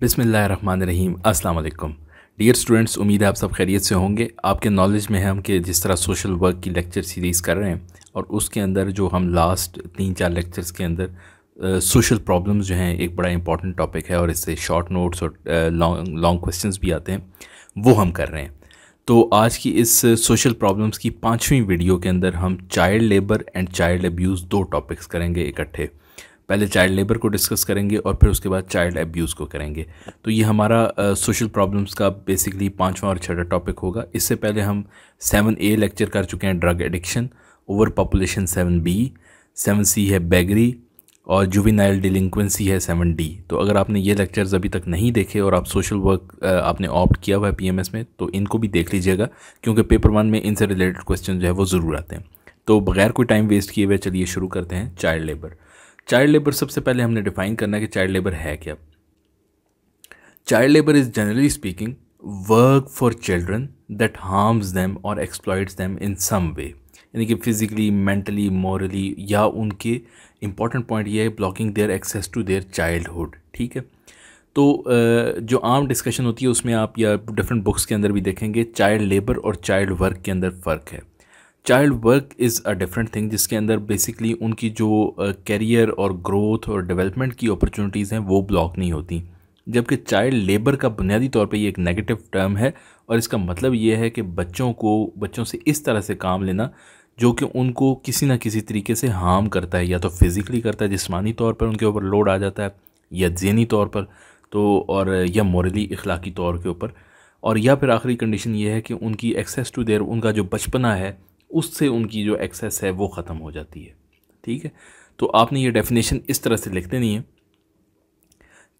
बिसमीम वालेकुम dear students उम्मीद है आप सब खैरियत से होंगे। आपके नॉलेज में हम कि जिस तरह सोशल वर्क की लेक्चर सीरीज़ कर रहे हैं और उसके अंदर जो हम लास्ट तीन चार लेक्चर्स के अंदर सोशल प्रॉब्लम्स जो हैं, एक बड़ा इंपॉर्टेंट टॉपिक है और इससे शॉर्ट नोट्स और लॉन्ग लॉन्ग क्वेश्चंस भी आते हैं, वो हम कर रहे हैं। तो आज की इस सोशल प्रॉब्लम्स की पाँचवीं वीडियो के अंदर हम child labour and child abuse दो टॉपिक्स करेंगे इकट्ठे। पहले चाइल्ड लेबर को डिस्कस करेंगे और फिर उसके बाद चाइल्ड एब्यूज़ को करेंगे। तो ये हमारा सोशल प्रॉब्लम्स का बेसिकली पाँचवा और छठा टॉपिक होगा। इससे पहले हम सेवन ए लेक्चर कर चुके हैं drug addiction over population seven B seven C है बैगरी और जुविनाइल डिलिंक्वेंसी है सेवन डी तो अगर आपने ये लेक्चर्स अभी तक नहीं देखे और आप सोशल वर्क आपने ऑप्ट किया हुआ है पीएमएस में तो इनको भी देख लीजिएगा, क्योंकि पेपर वन में इनसे रिलेटेड क्वेश्चन जो है वो ज़रूर आते हैं। तो बगैर कोई टाइम वेस्ट किए हुए चलिए शुरू करते हैं चाइल्ड लेबर चाइल्ड लेबर सबसे पहले हमने डिफाइन करना है कि चाइल्ड लेबर है क्या। Child labour is generally speaking work for children that harms them और exploits them in some way यानी कि फिज़िकली मेंटली मॉरली या उनके इंपॉर्टेंट पॉइंट ये है blocking their access to their childhood ठीक है। तो जो आम डिस्कशन होती है उसमें आप या डिफरेंट बुक्स के अंदर भी देखेंगे चाइल्ड लेबर और चाइल्ड वर्क के अंदर फ़र्क है। Child work is a different thing जिसके अंदर बेसिकली उनकी जो करियर और ग्रोथ और डेवलपमेंट की अपॉर्चुनिटीज़ हैं, वो ब्लॉक नहीं होती। जबकि चाइल्ड लेबर का बुनियादी तौर पे ये एक नेगेटिव टर्म है, और इसका मतलब ये है कि बच्चों को, बच्चों से इस तरह से काम लेना, जो कि उनको किसी ना किसी तरीके से हार्म करता है, या तो फिज़िकली करता है, जिसमानी तौर पर उनके ऊपर लोड आ जाता है, या जहनी तौर पर तो और, या मॉरली इखलाकी तौर के ऊपर। और या फिर आखिरी कंडीशन ये है कि उनकी एक्सेस टू देर उनका जो बचपना है उससे उनकी जो एक्सेस है वो ख़त्म हो जाती है। ठीक है? तो आपने ये डेफिनेशन इस तरह से लिख देनी है।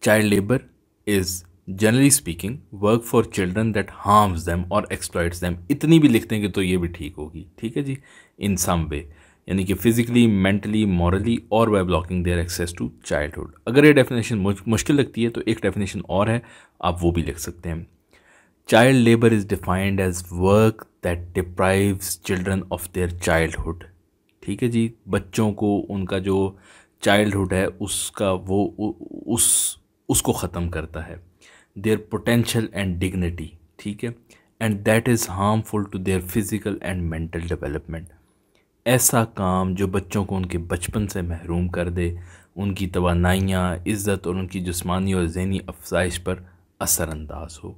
Child labour is generally speaking work for children that harms them और एक्सप्लॉइट्स दैम इतनी भी लिख देंगे तो ये भी ठीक होगी। ठीक है जी? इन सम वे यानी कि फिजिकली मेंटली मॉरली और by blocking their access to childhood अगर ये डेफिनेशन मुश्किल लगती है तो एक डेफिनेशन और है, आप वो भी लिख सकते हैं। Child labour is defined as work that deprives children of their childhood ठीक है जी? बच्चों को, उनका जो चाइल्डहुड है, उसका वो उस, उसको ख़त्म करता है। देयर पोटेंशल एंड डिग्निटी ठीक है? And that is harmful to their physical and mental development ऐसा काम जो बच्चों को उनके बचपन से महरूम कर दे, उनकी तोानाइयाँ इज़्ज़त और उनकी जिस्मानी और जहनी अफजाइश पर असरानंदाज हो।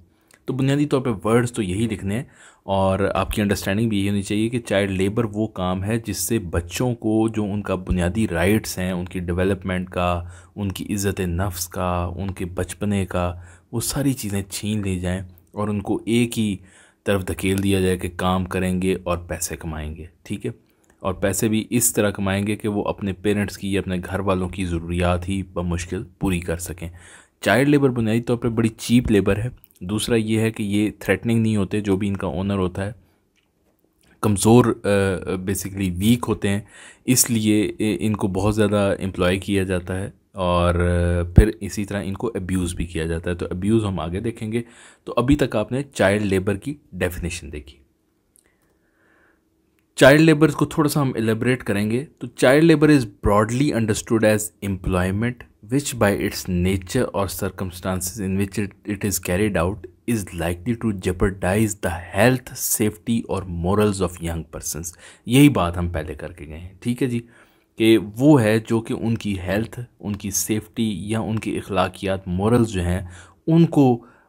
तो बुनियादी तौर पे वर्ड्स तो यही लिखने हैं और आपकी अंडरस्टैंडिंग भी यही होनी चाहिए कि चाइल्ड लेबर वो काम है जिससे बच्चों को जो उनका बुनियादी राइट्स हैं, उनकी डेवलपमेंट का, उनकी इज़्ज़त नफ्स का, उनके बचपने का, वो सारी चीज़ें छीन ली जाएँ और उनको एक ही तरफ़ धकेल दिया जाए कि काम करेंगे और पैसे कमाएँगे, ठीक है? और पैसे भी इस तरह कमाएँगे कि वो अपने पेरेंट्स की या अपने घर वालों की ज़रूरियात ही बमुश्किल पूरी कर सकें। चाइल्ड लेबर बुनियादी तौर पर बड़ी चीप लेबर है दूसरा ये है कि ये थ्रेटनिंग नहीं होते, जो भी इनका ओनर होता है, कमज़ोर बेसिकली वीक होते हैं, इसलिए इनको बहुत ज़्यादा एम्प्लॉय किया जाता है और फिर इसी तरह इनको अब्यूज़ भी किया जाता है। तो अब्यूज़ हम आगे देखेंगे। तो अभी तक आपने चाइल्ड लेबर की डेफिनेशन देखी। चाइल्ड लेबर को थोड़ा सा हम एलेबरेट करेंगे तो child labour is broadly understood as employment which by its nature और circumstances in which it is carried out is likely to jeopardize the health safety और मोरल्स ऑफ़ यंग पर्सनस यही बात हम पहले करके गए हैं, ठीक है जी? कि वो है जो कि उनकी हेल्थ उनकी सेफ्टी या उनकी अखलाकियात मॉरल्स जो हैं, उनको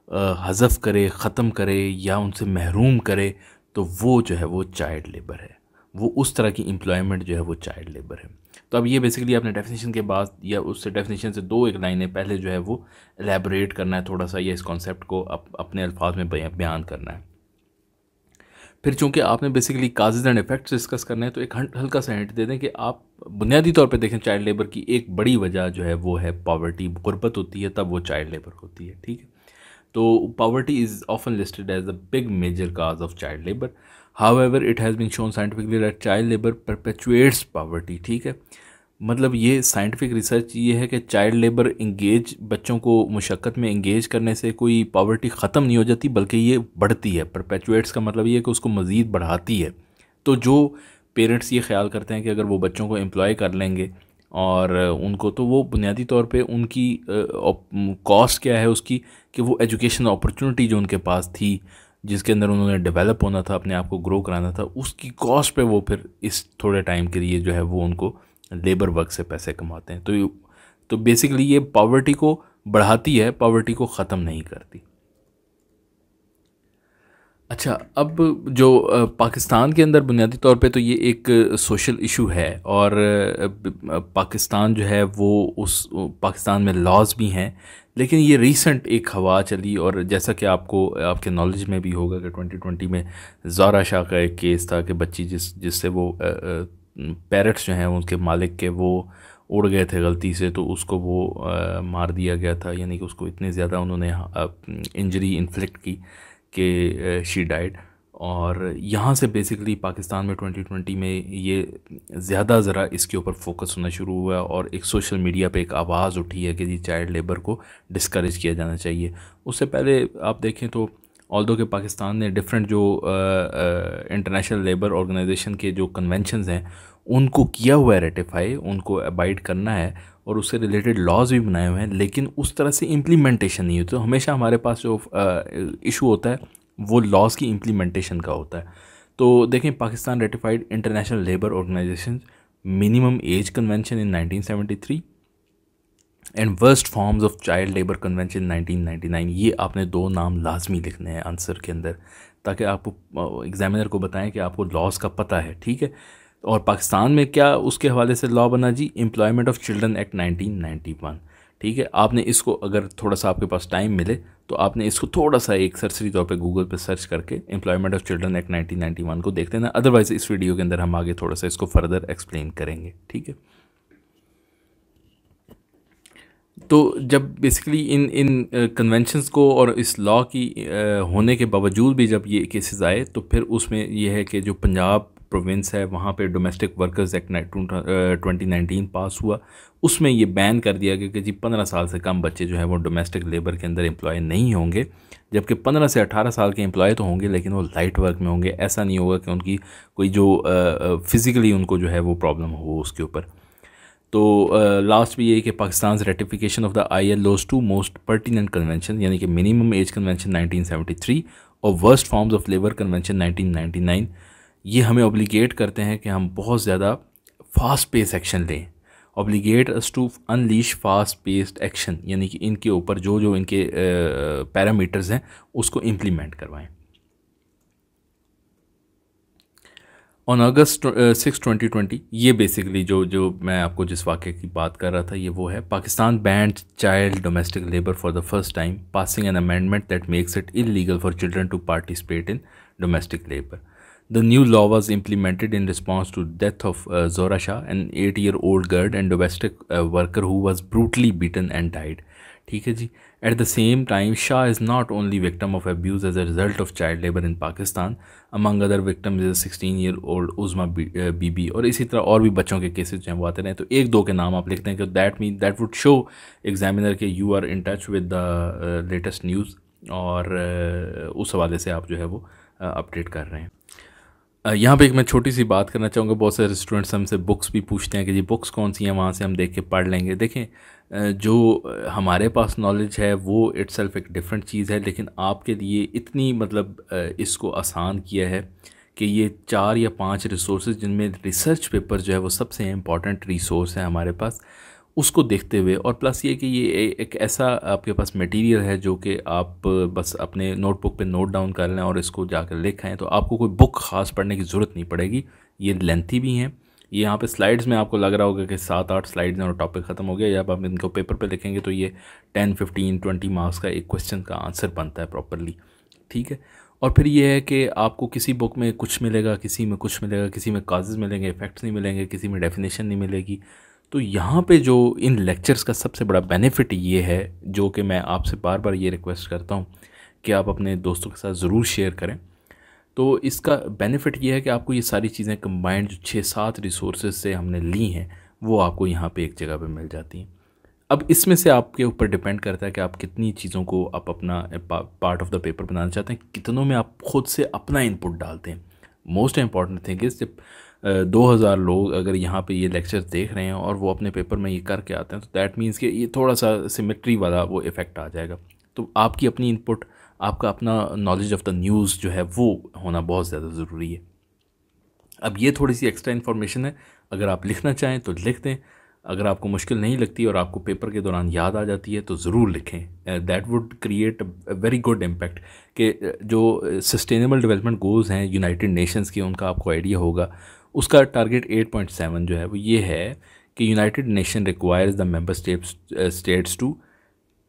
हज़फ करे, ख़त्म करे या उनसे महरूम करे तो वो जो है वो चाइल्ड लेबर है। वो उस तरह की एम्प्लॉयमेंट जो है वो चाइल्ड लेबर है। तो अब ये बेसिकली आपने डेफिनेशन के बाद या उससे डेफिनेशन से दो एक लाइनें पहले जो है वो एलेबरेट करना है थोड़ा सा या इस कॉन्सेप्ट को अप, अपने अल्फाज में बयान करना है। फिर चूँकि आपने basically causes and effects discuss करने हैं तो एक हल्का सा हिंट दे दें कि आप बुनियादी तौर पर देखें चाइल्ड लेबर की एक बड़ी वजह जो है वो है पॉवर्टी गुर्बत होती है तब वो चाइल्ड लेबर होती है ठीक है? तो poverty is often listed as a big major cause of child labour however it has been shown scientifically that child labour perpetuates poverty ठीक है? मतलब ये साइंटिफिक रिसर्च ये है कि चाइल्ड लेबर इंगेज बच्चों को मुशक्क़त में इंगेज करने से कोई पावर्टी ख़त्म नहीं हो जाती, बल्कि ये बढ़ती है। परपेचुएट्स का मतलब ये है कि उसको मज़ीद बढ़ाती है। तो जो पेरेंट्स ये ख्याल करते हैं कि अगर वो बच्चों को एम्प्लॉय कर लेंगे और उनको तो वो बुनियादी तौर पे उनकी कॉस्ट क्या है उसकी कि वो एजुकेशन अपॉर्चुनिटी जो उनके पास थी, जिसके अंदर उन्होंने डेवलप होना था, अपने आप को ग्रो कराना था, उसकी कॉस्ट पे वो फिर इस थोड़े टाइम के लिए जो है वो उनको लेबर वर्क से पैसे कमाते हैं। तो तो बेसिकली ये पावर्टी को बढ़ाती है पावर्टी को ख़त्म नहीं करती। अच्छा अब जो पाकिस्तान के अंदर बुनियादी तौर पे तो ये एक सोशल इशू है और पाकिस्तान जो है वो उस पाकिस्तान में लॉज भी हैं लेकिन ये रीसेंट एक हवा चली और जैसा कि आपको आपके नॉलेज में भी होगा कि 2020 में ज़ारा शाह का एक केस था कि बच्ची जिस जिससे वो पैरट्स जो हैं उनके मालिक के वो उड़ गए थे गलती से तो उसको वो आ, मार दिया गया था यानी कि उसको इतने ज़्यादा उन्होंने इंजरी इन्फ्लिक्ट की। कि शी डाइड और यहाँ से बेसिकली पाकिस्तान में 2020 में ये ज़्यादा ज़रा इसके ऊपर फोकस होना शुरू हुआ और एक सोशल मीडिया पे एक आवाज़ उठी है कि जी चाइल्ड लेबर को डिस्करेज किया जाना चाहिए। उससे पहले आप देखें तो ऑल दो के पाकिस्तान ने डिफरेंट जो इंटरनेशनल लेबर ऑर्गेनाइजेशन के जो कन्वेंशंस हैं, उनको किया हुआ है रेटिफाई उनको अबाइड करना है और उससे रिलेटेड लॉज भी बनाए हुए हैं, लेकिन उस तरह से इम्प्लीमेंटेशन नहीं होती तो हमेशा हमारे पास जो इशू होता है, वो लॉज की इम्प्लीमेंटेशन का होता है। तो देखें, Pakistan ratified international labour organisation minimum age convention in 1973 and worst forms of child labour convention 1999 ये आपने दो नाम लाजमी लिखने हैं आंसर के अंदर, ताकि आपको एग्जामिनर को बताएँ कि आपको लॉस का पता है, ठीक है? और पाकिस्तान में क्या उसके हवाले से लॉ बना जी? एम्प्लॉयमेंट ऑफ़ चिल्ड्रन एक्ट 1991 ठीक है? आपने इसको, अगर थोड़ा सा आपके पास टाइम मिले तो आपने इसको थोड़ा सा एक सरसरी तौर पे गूगल पे सर्च करके एम्प्लॉयमेंट ऑफ़ चिल्ड्रन एक्ट 1991 को देख लेना अदरवाइज़ इस वीडियो के अंदर हम आगे थोड़ा सा इसको फर्दर एक्सप्लेन करेंगे, ठीक है? तो जब बेसिकली इन इन कन्वेंशंस को और इस लॉ की होने के बावजूद भी जब ये केसेस आए तो फिर उसमें यह है कि जो पंजाब प्रोविंस है, वहाँ पे domestic workers act twenty nineteen pass हुआ। उसमें ये बैन कर दिया गया कि जी पंद्रह साल से कम बच्चे जो हैं वो डोमेस्टिक लेबर के अंदर एम्प्लॉय नहीं होंगे। जबकि पंद्रह से अठारह साल के एम्प्लॉय तो होंगे, लेकिन वो लाइट वर्क में होंगे। ऐसा नहीं होगा कि उनकी कोई जो फ़िज़िकली उनको जो है वो प्रॉब्लम हो उसके ऊपर। तो लास्ट भी ये कि Pakistan ratification of the I L O's two most pertinent convention यानी कि मिनिमम एज कन्वेंशन 1973 और worst forms of labour convention 1999 ये हमें ऑब्लिगेट करते हैं कि हम बहुत ज़्यादा फास्ट पेस एक्शन लें। Obligate us to unleash fast paced action यानी कि इनके ऊपर जो जो इनके पैरामीटर्स हैं, उसको इम्प्लीमेंट करवाएँ। On August six twenty twenty ये बेसिकली जो जो मैं आपको जिस वाक़े की बात कर रहा था ये वो है Pakistan banned child domestic labour for the first time passing an amendment that makes it illegal for children to participate in domestic labour The new law was implemented in response to death of uh, Zora Shah, an 8-year-old girl and domestic uh, worker who was brutally beaten and died. ठीक है जी. At the same time Shah is not only victim of abuse as a result of child labour in Pakistan among other victim is sixteen year old Uzma Bibi और इसी तरह और भी बच्चों के cases जो हैं वो आते रहे तो एक दो के नाम आप लिखते हैं कि that mean that would show examiner के you are in touch with the latest news और uh, उस हवाले से आप जो है वो अपडेट uh, कर रहे हैं. यहाँ पे एक मैं छोटी सी बात करना चाहूँगा। बहुत सारे स्टूडेंट्स हमसे बुक्स भी पूछते हैं कि जी बुक्स कौन सी हैं? वहाँ से हम देख के पढ़ लेंगे। देखें जो हमारे पास नॉलेज है, वो इट्सल्फ एक डिफरेंट चीज़ है, लेकिन आपके लिए इतनी मतलब इसको आसान किया है कि ये चार या पाँच रिसोर्स जिनमें रिसर्च पेपर जो है वो सबसे इंपॉर्टेंट रिसोर्स है हमारे पास। उसको देखते हुए और प्लस ये कि ये एक ऐसा आपके पास मटेरियल है जो कि आप बस अपने नोटबुक पे नोट डाउन कर लें और इसको जाकर लिखें तो आपको कोई बुक ख़ास पढ़ने की ज़रूरत नहीं पड़ेगी। ये लेंथी भी हैं। ये यहाँ पे स्लाइड्स में आपको लग रहा होगा कि सात आठ स्लाइड्स हैं और टॉपिक ख़त्म हो गया। या आप इनको पेपर पे लिखेंगे तो ये टेन फिफ्टीन ट्वेंटी मार्क्स का एक क्वेश्चन का आंसर बनता है प्रॉपरली ठीक है? और फिर ये है कि आपको किसी बुक में कुछ मिलेगा, किसी में कुछ मिलेगा, किसी में काजेज़ मिलेंगे इफ़ेक्ट्स नहीं मिलेंगे, किसी में डेफिनेशन नहीं मिलेगी। तो यहाँ पे जो इन लेक्चर्स का सबसे बड़ा बेनिफिट ये है, जो कि मैं आपसे बार बार ये रिक्वेस्ट करता हूँ कि आप अपने दोस्तों के साथ ज़रूर शेयर करें। तो इसका बेनिफिट ये है कि आपको ये सारी चीज़ें कंबाइंड जो छः सात रिसोर्स से हमने ली हैं, वो आपको यहाँ पे एक जगह पे मिल जाती हैं। अब इसमें से आपके ऊपर डिपेंड करता है कि आप कितनी चीज़ों को आप अपना पार्ट ऑफ़ द पेपर बनाना चाहते हैं, कितनों में आप खुद से अपना इनपुट डालते हैं। मोस्ट इंपॉर्टेंट थिंग इज़ जब दो हज़ार लोग अगर यहाँ पे ये लेक्चर देख रहे हैं और वो अपने पेपर में ये करके आते हैं तो दैट मीन्स कि ये थोड़ा सा सिमेट्री वाला वो इफ़ेक्ट आ जाएगा। तो आपकी अपनी इनपुट आपका अपना नॉलेज ऑफ़ द न्यूज़ जो है वो होना बहुत ज़्यादा ज़रूरी है। अब ये थोड़ी सी एक्स्ट्रा इन्फॉर्मेशन है, अगर आप लिखना चाहें तो लिख दें, अगर आपको मुश्किल नहीं लगती और आपको पेपर के दौरान याद आ जाती है तो ज़रूर लिखें। That would create very good impact कि जो सस्टेनेबल डेवलपमेंट गोल्स हैं यूनाइटेड नेशंस के, उनका आपको आइडिया होगा। उसका टारगेट 8.7 जो है, वो ये है कि United Nation requires the member states states to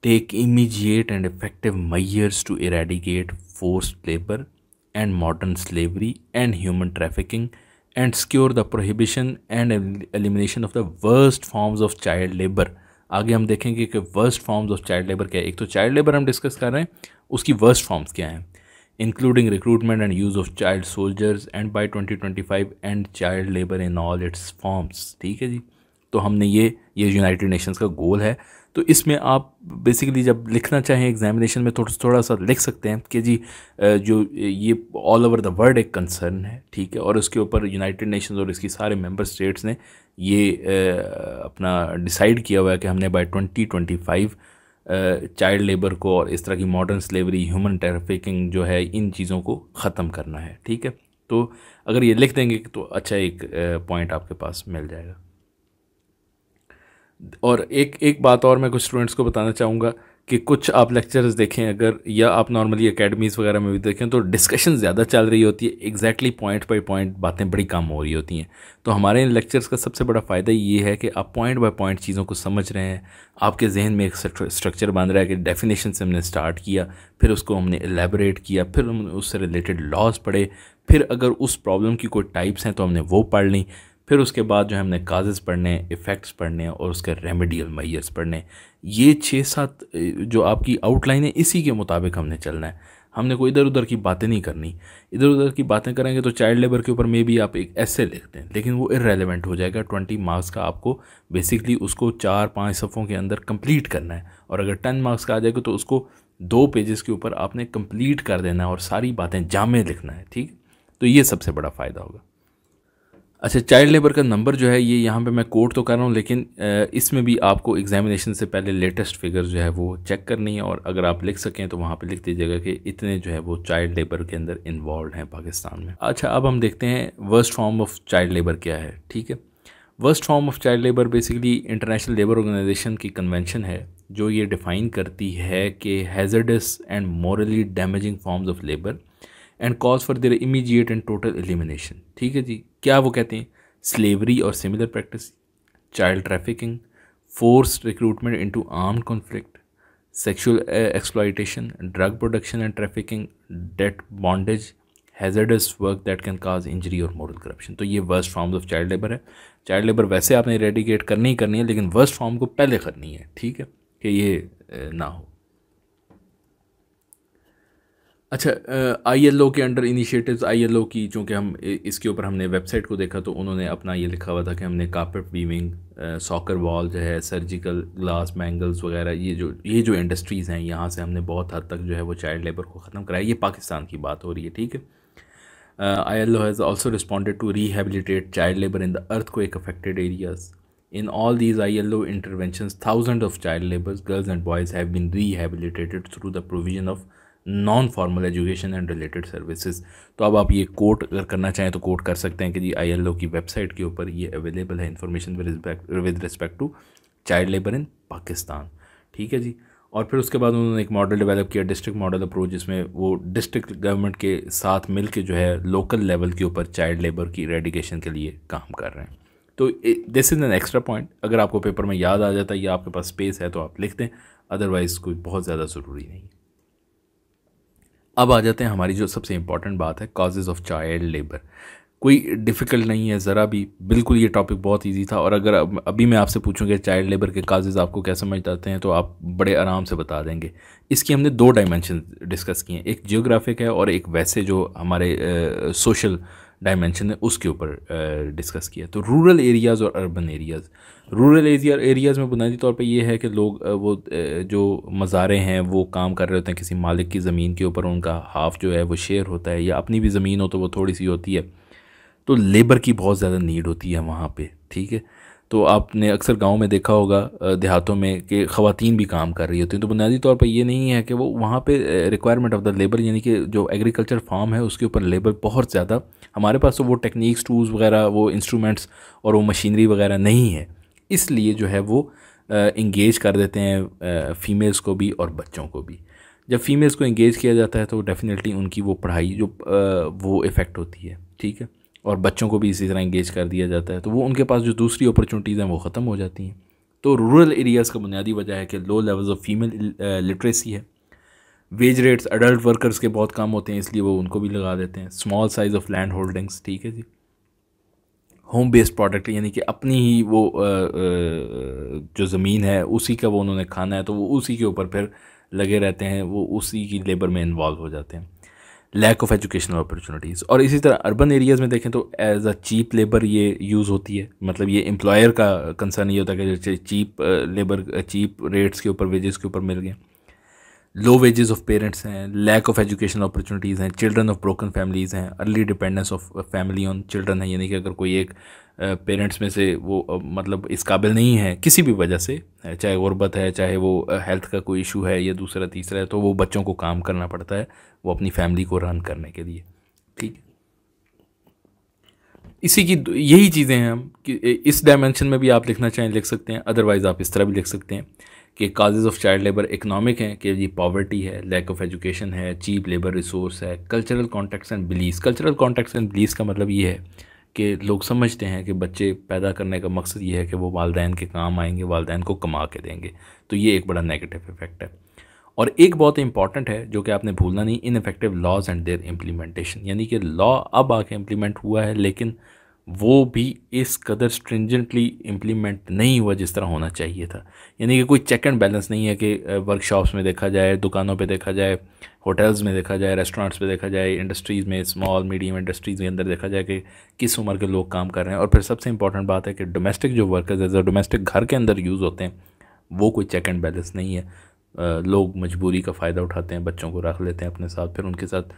take immediate and effective measures to eradicate force labour and modern slavery and human trafficking and secure the prohibition and elimination of the worst forms of child labour आगे हम देखेंगे कि worst forms of child labour क्या है। एक तो child labour हम discuss कर रहे हैं, उसकी वर्स्ट फॉर्म्स क्या हैं। And use of child soldiers and by twenty twenty five end child labour in all its forms ठीक है जी? तो हमने ये ये यूनाइटेड नेशंस का गोल है। तो इसमें आप बेसिकली जब लिखना चाहें एग्जामिनेशन में थोड़ा थोड़ा सा लिख सकते हैं कि जी जो ये ऑल ओवर द वर्ल्ड एक कंसर्न है। ठीक है? और उसके ऊपर यूनाइटेड नेशंस और इसकी सारे मेंबर स्टेट्स ने ये अपना डिसाइड किया हुआ है कि हमने by twenty twenty five child labour को और इस तरह की मॉडर्न स्लेवरी ह्यूमन ट्रैफिकिंग जो है, इन चीज़ों को ख़त्म करना है, ठीक है? तो अगर ये लिख देंगे तो अच्छा एक पॉइंट आपके पास मिल जाएगा। और एक एक बात और मैं कुछ स्टूडेंट्स को बताना चाहूँगा। कि कुछ आप लेक्चर्स देखें अगर, या आप नॉर्मली अकेडमीज़ वगैरह में भी देखें तो डिस्कशन ज़्यादा चल रही होती है। एग्जैक्टली पॉइंट बाय पॉइंट बातें बड़ी कम हो रही होती हैं। तो हमारे इन लेक्चर्स का सबसे बड़ा फ़ायदा ये है कि आप पॉइंट बाय पॉइंट चीज़ों को समझ रहे हैं। आपके जहन में एक स्ट्रक्चर बन रहा है कि डेफिनेशन से हमने स्टार्ट किया, फिर उसको हमने एलेबरेट किया, फिर हमने उससे रिलेटेड लॉज पढ़े, फिर अगर उस प्रॉब्लम की कोई टाइप्स हैं तो हमने वो पढ़ ली। फिर उसके बाद जो हमने काजेज़ पढ़ने इफ़ेक्ट्स पढ़ने और उसके रेमेडियल मैयर्स पढ़ने। ये छः सात जो आपकी आउटलाइन है, इसी के मुताबिक हमने चलना है। हमने कोई इधर उधर की बातें नहीं करनी। इधर उधर की बातें करेंगे तो चाइल्ड लेबर के ऊपर मे भी आप एक ऐसे लिख दें लेकिन वो इरेलीवेंट हो जाएगा। ट्वेंटी मार्क्स का आपको बेसिकली उसको चार, पाँच सफ़ों के अंदर कंप्लीट करना है। और अगर टेन मार्क्स का आ जाएगा तो उसको दो पेजेस के ऊपर आपने कंप्लीट कर देना है और सारी बातें जामे लिखना है, ठीक? तो ये सबसे बड़ा फ़ायदा होगा। अच्छा चाइल्ड लेबर का नंबर जो है, ये यहाँ पे मैं कोट तो कर रहा हूँ, लेकिन इसमें भी आपको एग्जामिनेशन से पहले लेटेस्ट फिगर जो है वो चेक करनी है, और अगर आप लिख सकें तो वहाँ पे लिख दीजिएगा कि इतने जो है वो चाइल्ड लेबर के अंदर इन्वॉल्व हैं पाकिस्तान में। अच्छा अब हम देखते हैं worst form of child labour क्या है, ठीक है? Worst form of child labour basically international labour organisation की कन्वेंशन है, जो ये डिफ़ाइन करती है कि hazardous and morally damaging forms of labour and cause for their immediate and total elimination ठीक है जी? क्या वो कहते हैं? स्लेवरी और similar practice child trafficking force recruitment into arm conflict sexual exploitation drug production and trafficking debt bondage hazardous work that can cause injury और moral corruption तो ये worst forms of child labour है। Child labour वैसे आपने eradicate करनी ही करनी है, लेकिन वर्स्ट फॉर्म को पहले करनी है। ठीक है? कि ये ना हो। अच्छा आई एल ओ के under initiatives I L O की चूँकि हम इसके ऊपर हमने वेबसाइट को देखा तो उन्होंने अपना ये लिखा हुआ था कि हमने कार्पेट वीविंग सॉकर बॉल जो है सर्जिकल ग्लास मैंगल्स वगैरह ये जो ये जो इंडस्ट्रीज़ हैं यहाँ से हमने बहुत हद तक जो है वो चाइल्ड लेबर को ख़त्म कराया। ये पाकिस्तान की बात हो रही है ठीक है? I L O has also responded to rehabilitate child labour in the earthquake affected areas In all these ILO interventions, thousands of child laborers, girls and boys have been rehabilitated through the provision of non formal education and related services तो अब आप ये coat अगर करना चाहें तो coat कर सकते हैं कि जी आई की वेबसाइट के ऊपर ये अवेलेबल है information with respect to child labour in Pakistan ठीक है जी? और फिर उसके बाद उन्होंने एक मॉडल डेवलप किया डिस्ट्रिक्ट मॉडल अप्रोच जिसमें वो डिस्ट्रिक्ट गवर्नमेंट के साथ मिल के जो है लोकल लेवल के ऊपर चाइल्ड लेबर की रेडिकेशन के लिए काम कर रहे हैं। तो this is an extra point अगर आपको पेपर में याद आ जाता है या आपके पास स्पेस है तो आप लिख दें अदरवाइज़ कोई बहुत ज़्यादा ज़रूरी नहीं अब आ जाते हैं हमारी जो सबसे इंपॉर्टेंट बात है काजेज़ ऑफ़ चाइल्ड लेबर कोई डिफ़िकल्ट नहीं है, ज़रा भी। बिल्कुल ये टॉपिक बहुत इजी था और अगर अभी मैं आपसे पूछूँगा चाइल्ड लेबर के काजेज़ आपको क्या समझ आते हैं तो आप बड़े आराम से बता देंगे। इसकी हमने दो डायमेंशन डिस्कस किए हैं। एक जियोग्राफिक है और एक वैसे जो हमारे सोशल डायमेंशन है, उसके ऊपर डिस्कस किया। तो रूरल एरियाज़ और urban areas rural area areas में बुनियादी तौर पर यह है कि लोग वो जो मज़ारे हैं, वो काम कर रहे होते हैं किसी मालिक की ज़मीन के ऊपर, उनका हाफ़ जो है वो शेयर होता है, या अपनी भी ज़मीन हो तो वो थोड़ी सी होती है। तो लेबर की बहुत ज़्यादा नीड होती है वहाँ पर ठीक है? तो आपने अक्सर गाँव में देखा होगा देहातों में कि ख़वातीन भी काम कर रही होती हैं। तो बुनियादी तौर पर ये नहीं है कि वो वहाँ पर रिक्वायरमेंट ऑफ़ द लेबर यानी कि जो एग्रीकल्चर फार्म है, उसके ऊपर लेबर बहुत ज़्यादा। हमारे पास तो वो टेक्निक्स टूल्स वगैरह, वो इंस्ट्रूमेंट्स और वो मशीनरी वगैरह नहीं है। इसलिए जो है वो इंगेज कर देते हैं फ़ीमेल्स को भी और बच्चों को भी। जब फीमेल्स को इंगेज किया जाता है तो डेफ़िनेटली उनकी वो पढ़ाई, जो वो इफ़ेक्ट होती है। ठीक है? और बच्चों को भी इसी तरह इंगेज कर दिया जाता है। तो वो उनके पास जो दूसरी अपॉर्चुनिटीज़ हैं, वो ख़त्म हो जाती हैं। तो रूरल एरियाज़ का बुनियादी वजह है कि low levels of female literacy है। वेज रेट्स अडल्ट वर्कर्स के बहुत कम होते हैं, इसलिए वो उनको भी लगा देते हैं। Small size of land holdings ठीक है जी। होम बेस्ड प्रोडक्ट यानी कि अपनी ही वो जो ज़मीन है, उसी का वो उन्होंने खाना है तो वो उसी के ऊपर फिर लगे रहते हैं, वो उसी की लेबर में इन्वॉल्व हो जाते हैं। लैक ऑफ़ एजुकेशनल अपॉर्चुनिटीज़ और इसी तरह अर्बन एरियाज़ में देखें तो एज अ चीप लेबर ये यूज़ होती है। मतलब ये एम्प्लॉयर का कंसर्न ये होता है कि जैसे चीप लेबर चीप रेट्स के ऊपर वेजेस के ऊपर मिल गए। लो वेजेस ऑफ़ पेरेंट्स हैं लैक ऑफ़ एजुकेशनल अपॉर्चुनिटीज़ हैं चिल्ड्रन ऑफ़ ब्रोकन फैमिलीज़ हैं early dependence of family on children है। यानी कि अगर कोई एक पेरेंट्स में से वो मतलब इस काबिल नहीं है किसी भी वजह से चाहे गुर्बत है, चाहे वो हेल्थ का कोई इशू है या दूसरा, तीसरा है तो वो बच्चों को काम करना पड़ता है वो अपनी फैमिली को रन करने के लिए। ठीक इसी की यही चीज़ें हैं हम कि इस डायमेंशन में भी आप लिखना चाहें, लिख सकते हैं अदरवाइज़ आप इस तरह भी लिख सकते हैं कि causes of child labour economic हैं, कि ये पॉवर्टी है लैक ऑफ़ एजुकेशन है चीप लेबर रिसोर्स है cultural contexts and beliefs cultural contexts and beliefs का मतलब ये है कि लोग समझते हैं कि बच्चे पैदा करने का मकसद ये है कि वो वालदेन के काम आएँगे, वालदेन को कमा के देंगे। तो ये एक बड़ा नेगेटिव इफ़ेक्ट है। और एक बहुत इंपॉर्टेंट है जो कि आपने भूलना नहीं ineffective laws and their implementation यानी कि लॉ अब आके इम्प्लीमेंट हुआ है, लेकिन वो भी इस कदर स्ट्रिंजेंटली इम्प्लीमेंट नहीं हुआ जिस तरह होना चाहिए था। यानी कि कोई चेक एंड बैलेंस नहीं है कि वर्कशॉप्स में देखा जाए, दुकानों पे देखा जाए होटल्स में देखा जाए रेस्टोरेंट्स पे देखा जाए इंडस्ट्रीज़ में स्मॉल मीडियम इंडस्ट्रीज़ के अंदर देखा जाए कि किस उम्र के लोग काम कर रहे हैं। और फिर सबसे इंपॉर्टेंट बात है कि डोमेस्टिक जो वर्कर्स है, जो डोमेस्टिक घर के अंदर यूज़ होते हैं, वो कोई चेक एंड बैलेंस नहीं है। लोग मजबूरी का फ़ायदा उठाते हैं, बच्चों को रख लेते हैं अपने साथ, फिर उनके साथ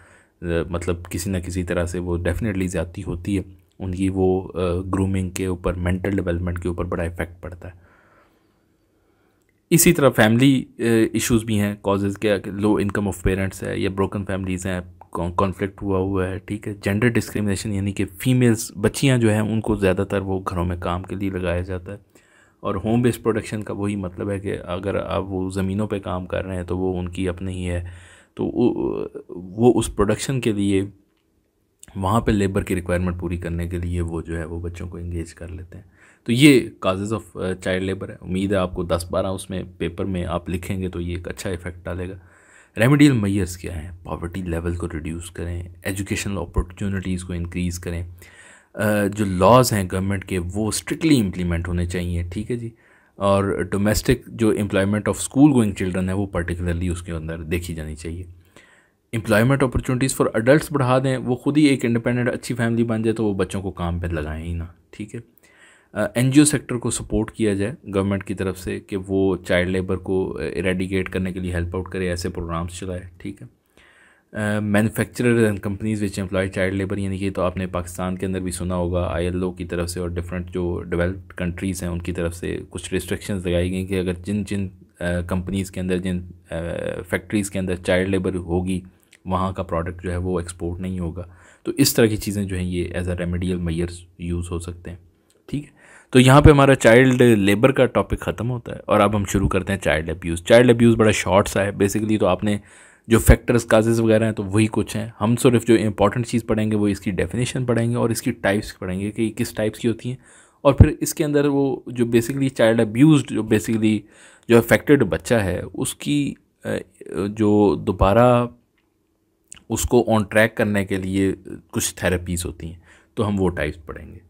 मतलब किसी न किसी तरह से वो डेफिनेटली ज़्यादती होती है। उनकी वो ग्रूमिंग के ऊपर मेंटल डेवलपमेंट के ऊपर बड़ा इफ़ेक्ट पड़ता है। इसी तरह फैमिली इश्यूज़ भी हैं कॉजेज़ क्या लो इनकम ऑफ़ पेरेंट्स है, या ब्रोकन फैमिलीज़ हैं कॉन्फ्लिक्ट हुआ हुआ है, ठीक है? जेंडर डिस्क्रिमिनेशन यानी कि फ़ीमेल्स बच्चियाँ जो हैं, उनको ज़्यादातर वो घरों में काम के लिए लगाया जाता है। और होम बेस्ड प्रोडक्शन का वही मतलब है कि अगर आप वो ज़मीनों पे काम कर रहे हैं तो वो उनकी अपनी ही है। तो वो उस प्रोडक्शन के लिए वहाँ पे लेबर की रिक्वायरमेंट पूरी करने के लिए वो जो है, वो बच्चों को इंगेज कर लेते हैं। तो ये काजेज़ ऑफ़ चाइल्ड लेबर है। उम्मीद है आपको दस बारह उसमें पेपर में आप लिखेंगे तो ये एक अच्छा इफ़ेक्ट डालेगा। रेमेडियल मैयर्स क्या हैं? पॉवर्टी लेवल को रिड्यूस करें एजुकेशनल अपॉर्चुनिटीज़ को इंक्रीज़ करें। जो लॉज हैं गवर्नमेंट के, वो स्ट्रिक्टली इम्प्लीमेंट होने चाहिए, ठीक है जी? और डोमेस्टिक जो employment of school going children है, वो पर्टिकुलरली उसके अंदर देखी जानी चाहिए। एम्प्लॉयमेंट अपॉर्चुनिटीज़ फॉर अडल्ट बढ़ा दें, वो खुद ही एक इंडिपेंडेंट अच्छी फैमिली बन जाए तो वो बच्चों को काम पर लगाएँ ही ना, ठीक है? एन जी ओ सेक्टर को सपोर्ट किया जाए गवर्नमेंट की तरफ़ से कि वो चाइल्ड लेबर को इरेडिकेट करने के लिए हेल्प आउट करे, ऐसे प्रोग्राम्स चलाए, ठीक है? Manufacturer and companies which employ child labour यानी कि तो आपने पाकिस्तान के अंदर भी सुना होगा आई एल ओ की तरफ़ से और डिफरेंट जो डेवलप्ड कंट्रीज़ हैं उनकी तरफ़ से कुछ रिस्ट्रिक्शंस लगाई गई कि अगर जिन जिन कंपनीज़ के अंदर, जिन फैक्ट्रीज़ के अंदर चाइल्ड लेबर होगी वहाँ का प्रोडक्ट जो है वो एक्सपोर्ट नहीं होगा। तो इस तरह की चीज़ें जो हैं ये as a remedial measures use हो सकते हैं। ठीक है? तो यहाँ पे हमारा चाइल्ड लेबर का टॉपिक ख़त्म होता है और अब हम शुरू करते हैं चाइल्ड अब्यूज़ चाइल्ड अब्यूज़ बड़ा शॉर्ट सा है। बेसिकली तो आपने जो फैक्टर्स काजेज़ वगैरह हैं तो वही कुछ हैं। हम सिर्फ़ जो इंपॉर्टेंट चीज़ पढ़ेंगे वो इसकी डेफिनेशन पढ़ेंगे और इसकी टाइप्स पढ़ेंगे कि किस टाइप्स की होती हैं। और फिर इसके अंदर वो जो बेसिकली चाइल्ड अब्यूज़ जो बेसिकली जो अफेक्टेड बच्चा है, उसकी जो दोबारा उसको ऑन ट्रैक करने के लिए कुछ थेरेपीज़ होती हैं तो हम वो टाइप्स पढ़ेंगे।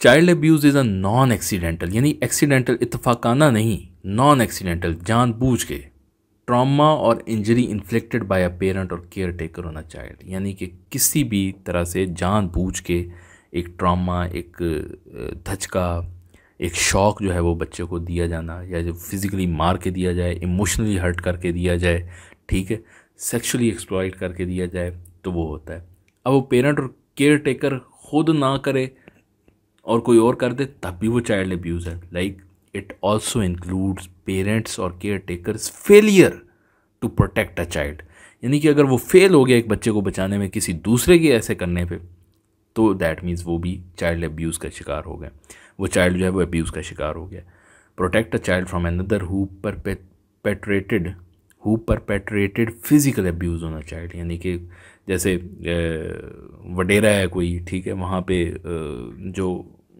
Child abuse is a non accidental यानी एक्सीडेंटल इतफाकाना नहीं नॉन एक्सीडेंटल जानबूझ के। ट्रॉमा और injury inflicted by a parent और caretaker on a child यानी कि किसी भी तरह से जानबूझ के एक ट्रॉमा एक धचका, एक शौक जो है वो बच्चे को दिया जाना, या जो फिज़िकली मार के दिया जाए इमोशनली हर्ट करके दिया जाए, ठीक है? सेक्सुअली एक्सप्लॉइट करके दिया जाए तो वो होता है। अब वो पेरेंट और केयर टेकर खुद ना करे और कोई और कर दे, तब भी वो चाइल्ड अब्यूज़ है। Like it also includes parents और caretakers failure to protect a child यानी कि अगर वो फेल हो गया एक बच्चे को बचाने में किसी दूसरे के ऐसे करने पे तो दैट मीन्स वो भी चाइल्ड अब्यूज़ का शिकार हो गया वो चाइल्ड जो है, वो अब्यूज़ का शिकार हो गया। Protect a child from another who perpetrated who perpetrated physical abuse होना चाइल्ड यानी कि जैसे वडेरा है कोई, ठीक है, वहाँ पे जो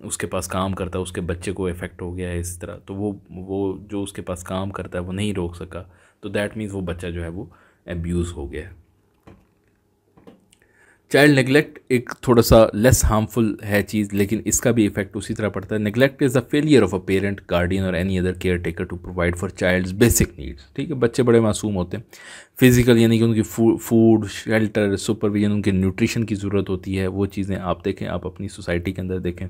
उसके पास काम करता है उसके बच्चे को इफ़ेक्ट हो गया है इस तरह तो वो वो जो उसके पास काम करता है, वो नहीं रोक सका। तो दैट मीन्स वो बच्चा जो है वो एब्यूज़ हो गया चाइल्ड नेगलेक्ट एक थोड़ा सा लेस हार्मफुल है चीज़, लेकिन इसका भी इफ़ेक्ट उसी तरह पड़ता है। Neglect is the failure of a parent guardian और any other caretaker to provide for child basic needs ठीक है? बच्चे बड़े मासूम होते हैं। फ़िज़िकल यानी कि उनकी फ़ूड शेल्टर सुपरविजन उनके न्यूट्रिशन की ज़रूरत होती है। वो चीज़ें आप देखें, आप अपनी सोसाइटी के अंदर देखें।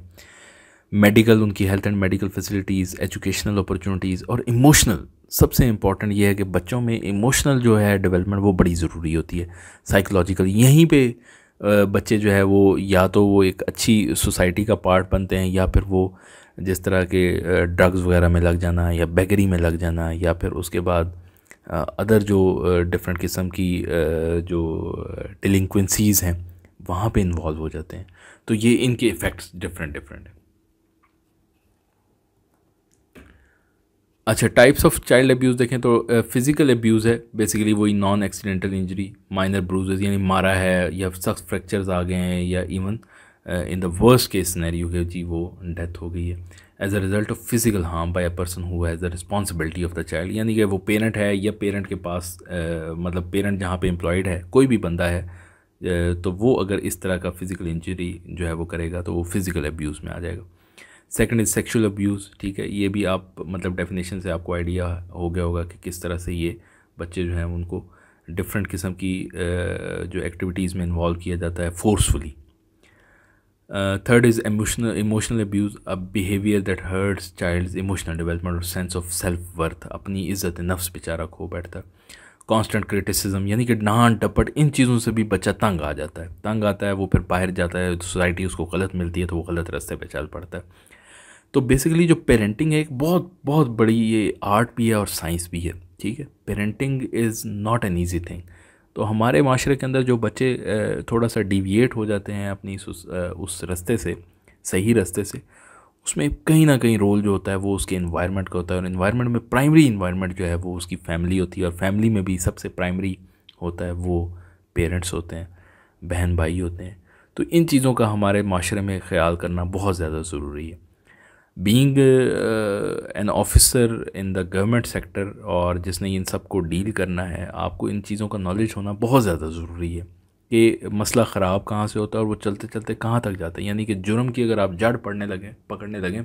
मेडिकल उनकी health and medical facilities educational opportunities और इमोशनल सबसे इंपॉर्टेंट ये है कि बच्चों में इमोशनल जो है डेवलपमेंट वो बड़ी ज़रूरी होती है। साइकोलॉजिकल यहीं पे बच्चे जो है वो या तो वो एक अच्छी सोसाइटी का पार्ट बनते हैं या फिर वो जिस तरह के ड्रग्स वगैरह में लग जाना या बेकरी में लग जाना या फिर उसके बाद अदर जो डिफरेंट किस्म की जो डिलिंक्वेंसीज़ हैं, वहाँ पे इन्वॉल्व हो जाते हैं। तो ये इनके इफ़ेक्ट्स डिफरेंट डिफरेंट हैं। अच्छा टाइप्स ऑफ़ चाइल्ड अब्यूज़ देखें तो फ़िज़िकल अब्यूज़ है बेसिकली वही non accidental injury minor bruises यानी मारा है या सख्त फ्रैक्चर्स आ गए हैं या even in the worst case scenario है जी वो डेथ हो गई है। As a result of physical harm by a person who has the responsibility of the child यानी कि वो पेरेंट है या पेरेंट के पास uh, मतलब पेरेंट जहाँ पे एम्प्लॉयड है कोई भी बंदा है uh, तो वो अगर इस तरह का फ़िज़िकल इंजरी जो है वो करेगा तो वो फ़िज़िकल अब्यूज़ में आ जाएगा। सेकंड इज़ सेक्सुअल अब्यूज़ ठीक है? ये भी आप मतलब डेफिनेशन से आपको आइडिया हो गया होगा कि किस तरह से ये बच्चे जो हैं उनको डिफरेंट किस्म की जो एक्टिविटीज़ में इन्वॉल्व किया जाता है forcefully third is emotional emotional abuse a behaviour that hurts child emotional development और सेंस ऑफ़ सेल्फ वर्थ अपनी इज़्ज़त, नफ्स, बेचारा, खो बैठता। है कॉन्स्टेंट क्रिटिसिज्म यानी कि डांट, टपट, इन चीज़ों से भी बच्चा तंग आ जाता है। तंग आता है, वो फिर बाहर जाता है सोसाइटी उसको गलत मिलती है तो वो गलत रास्ते पर चल पड़ता है। तो बेसिकली जो पेरेंटिंग है, एक बहुत बहुत बड़ी ये आर्ट भी है और साइंस भी है, ठीक है? Parenting is not an easy thing तो हमारे माशरे के अंदर जो बच्चे थोड़ा सा डिविएट हो जाते हैं अपनी उस रस्ते से, सही रास्ते से, उसमें कहीं ना कहीं रोल जो होता है, वो उसके इन्वायरमेंट का होता है और इन्वायरमेंट में प्राइमरी इन्वायरमेंट जो है, वो उसकी फैमिली होती है और फैमिली में भी सबसे प्राइमरी होता है, वो पेरेंट्स होते हैं बहन भाई होते हैं। तो इन चीज़ों का हमारे माशरे में ख्याल करना बहुत ज़्यादा ज़रूरी है। Being an officer in the government sector और जिसने इन सबको डील करना है, आपको इन चीज़ों का नॉलेज होना बहुत ज़्यादा ज़रूरी है कि मसला ख़राब कहाँ से होता है और वो चलते चलते कहाँ तक जाता है। यानी कि जुर्म की अगर आप जड़ पड़ने लगें, पकड़ने लगें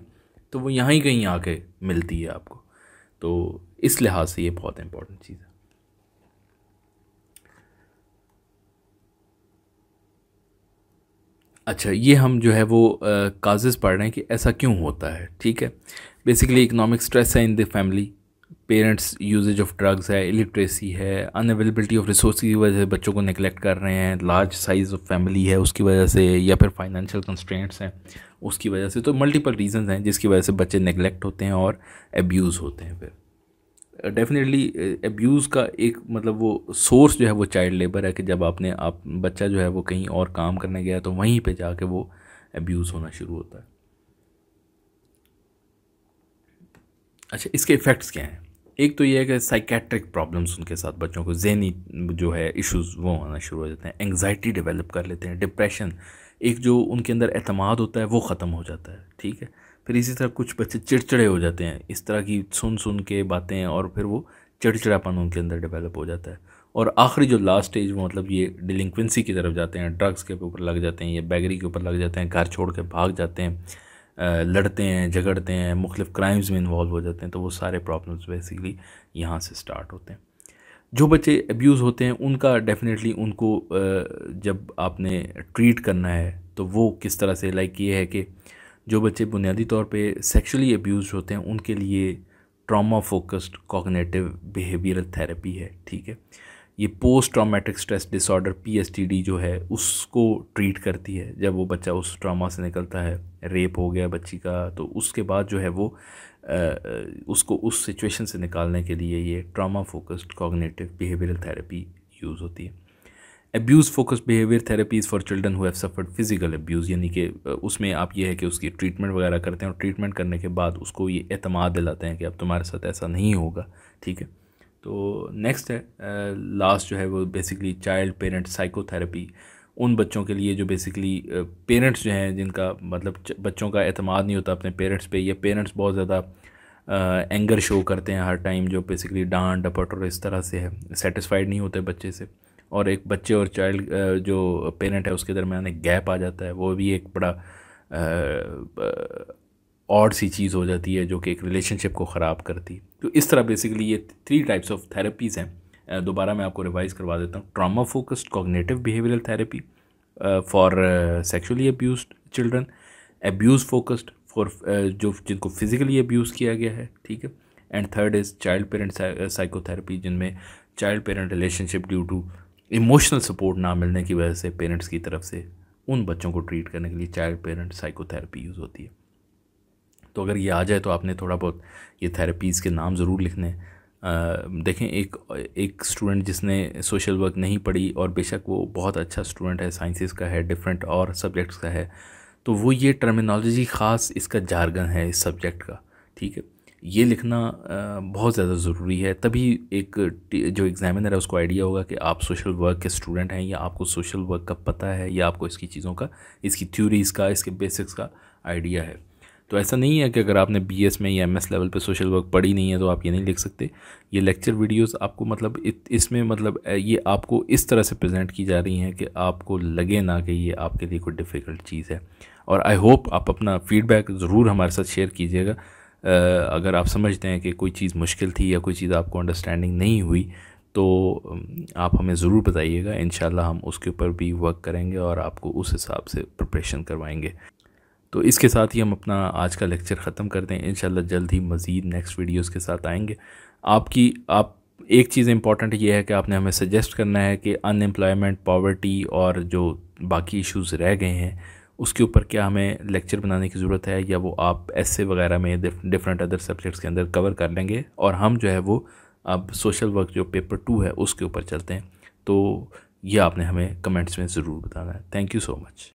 तो वो यहाँ ही कहीं आके मिलती है आपको। तो इस लिहाज से ये बहुत इंपॉर्टेंट चीज़ है। अच्छा ये हम जो है वो काजेज़ पढ़ रहे हैं कि ऐसा क्यों होता है, ठीक है? बेसिकली इकोनॉमिक स्ट्रेस है in the family parents usages of drugs है इलिट्रेसी है अनअवेलेबिलिटी ऑफ़ रिसोर्स की वजह से बच्चों को निगलेक्ट कर रहे हैं लार्ज साइज़ ऑफ़ फैमिली है उसकी वजह से, या फिर फाइनेंशियल कंस्ट्रेंट्स हैं उसकी वजह से तो मल्टीपल रीजंस हैं जिसकी वजह से बच्चे नेगलेक्ट होते हैं और एब्यूज़ होते हैं फिर। डेफिनेटली एब्यूज़ uh, का एक मतलब वो सोर्स जो है वो चाइल्ड लेबर है कि जब आपने आप बच्चा जो है वो कहीं और काम करने गया तो वहीं पे जाके वो एब्यूज़ होना शुरू होता है। अच्छा इसके इफ़ेक्ट्स क्या हैं? एक तो ये है कि साइकेट्रिक प्रॉब्लम्स उनके साथ बच्चों को जहनी जो है इश्यूज़ वो होना शुरू हो जाते हैं एंगजाइटी डेवलप कर लेते हैं डिप्रेशन एक जो उनके अंदर अतमाद होता है, वो ख़त्म हो जाता है, ठीक है? फिर इसी तरह कुछ बच्चे चिड़चिड़े हो जाते हैं, इस तरह की सुन सुन के बातें और फिर वो चिड़चिड़ापन उनके अंदर डेवलप हो जाता है। और आखिरी जो लास्ट स्टेज वो मतलब ये डिलिंक्वेंसी की तरफ़ जाते हैं ड्रग्स के ऊपर लग जाते हैं या बैगरी के ऊपर लग जाते हैं, घर छोड़ के भाग जाते हैं लड़ते हैं, झगड़ते हैं मुख्तफ क्राइम्स में इन्वॉल्व हो जाते हैं तो वो सारे प्रॉब्लम्स बेसिकली यहाँ से स्टार्ट होते हैं। जो बच्चे अब्यूज़ होते हैं, उनका डेफिनेटली उनको जब आपने ट्रीट करना है तो वो किस तरह से लाइक ये है कि जो बच्चे बुनियादी तौर पे सेक्सुअली अब्यूज़ होते हैं, उनके लिए trauma focused cognitive behavioural therapy है, ठीक है? ये post traumatic stress disorder PSTD जो है, उसको ट्रीट करती है। जब वो बच्चा उस ट्रामा से निकलता है रेप हो गया बच्ची का तो उसके बाद जो है वो उसको उस सिचुएशन से निकालने के लिए ये trauma focused cognitive behavioural therapy use होती है। Abuse focused behaviour therapies for children who have suffered physical abuse यानी कि उसमें आप ये है कि उसकी ट्रीटमेंट वगैरह करते हैं और ट्रीटमेंट करने के बाद उसको ये अतमाद दिलाते हैं कि अब तुम्हारे साथ ऐसा नहीं होगा, ठीक है? तो नेक्स्ट है लास्ट जो है वो बेसिकली चाइल्ड पेरेंट साइकोथेरेपी उन बच्चों के लिए जो बेसिकली पेरेंट्स जो हैं, जिनका मतलब बच्चों का अतमाद नहीं होता अपने पेरेंट्स पे, या पेरेंट्स बहुत ज़्यादा एंगर शो करते हैं हर टाइम जो बेसिकली डांट, डपट और इस तरह से है। सेटिस्फाइड नहीं होते बच्चे से। और एक बच्चे और चाइल्ड जो पेरेंट है, उसके दरमियान एक गैप आ जाता है। वो भी एक बड़ा ऑड सी चीज़ हो जाती है, जो कि एक रिलेशनशिप को ख़राब करती है। तो इस तरह बेसिकली ये थ्री टाइप्स ऑफ़ थेरेपीज़ हैं। दोबारा मैं आपको रिवाइज़ करवा देता हूँ। Trauma focused cognitive behavioural therapy for sexually abused children abuse focused for जो, जिनको फिज़िकली अब्यूज़ किया गया है, ठीक है? And third is child parent psychotherapy जिनमें child parent relationship due to emotional support ना मिलने की वजह से पेरेंट्स की तरफ़ से उन बच्चों को ट्रीट करने के लिए चाइल्ड पेरेंट साइकोथेरेपी यूज़ होती है। तो अगर ये आ जाए तो आपने थोड़ा बहुत ये थेरेपीज़ के नाम ज़रूर लिखने देखें, एक एक स्टूडेंट जिसने सोशल वर्क नहीं पढ़ी और बेशक वो बहुत अच्छा स्टूडेंट है साइंसेस का है डिफरेंट और सब्जेक्ट्स का है तो वो ये टर्मिनोलॉजी ख़ास इसका जारगन है इस सब्जेक्ट का, ठीक है? ये लिखना बहुत ज़्यादा ज़रूरी है। तभी एक जो एग्ज़ामिनर है, उसको आइडिया होगा कि आप सोशल वर्क के स्टूडेंट हैं या आपको सोशल वर्क का पता है या आपको इसकी चीज़ों का, इसकी थ्योरीज़ का, इसके बेसिक्स का आइडिया है। तो ऐसा नहीं है कि अगर आपने बीएस में या एम लेवल पर सोशल वर्क पढ़ी नहीं है तो आप ये नहीं लिख सकते। ये लेक्चर वीडियोस आपको मतलब इसमें मतलब ये आपको इस तरह से प्रेजेंट की जा रही हैं कि आपको लगे ना कि ये आपके लिए कोई डिफ़िकल्ट चीज़ है। और आई होप आप अपना फ़ीडबैक ज़रूर हमारे साथ शेयर कीजिएगा। अगर आप समझते हैं कि कोई चीज़ मुश्किल थी या कोई चीज़ आपको अंडरस्टैंडिंग नहीं हुई तो आप हमें ज़रूर बताइएगा। इन हम उसके ऊपर भी वर्क करेंगे और आपको उस हिसाब से प्रिपरेशन करवाएँगे। तो इसके साथ ही हम अपना आज का लेक्चर ख़त्म करते हैं इन जल्द ही मज़ीद नेक्स्ट वीडियोस के साथ आएँगे। आपकी, आप, एक चीज़ इंपॉर्टेंट ये है कि आपने हमें सजेस्ट करना है कि अनएम्प्लॉयमेंट, पॉवर्टी और जो बाकी इश्यूज़ रह गए हैं, उसके ऊपर क्या हमें लेक्चर बनाने की ज़रूरत है या वो आप ऐसे वगैरह में डिफरेंट अदर सब्जेक्ट्स के अंदर कवर कर लेंगे और हम जो है वो अब सोशल वर्क जो पेपर टू है उसके ऊपर चलते हैं। तो ये आपने हमें कमेंट्स में ज़रूर बताना है। Thank you so much.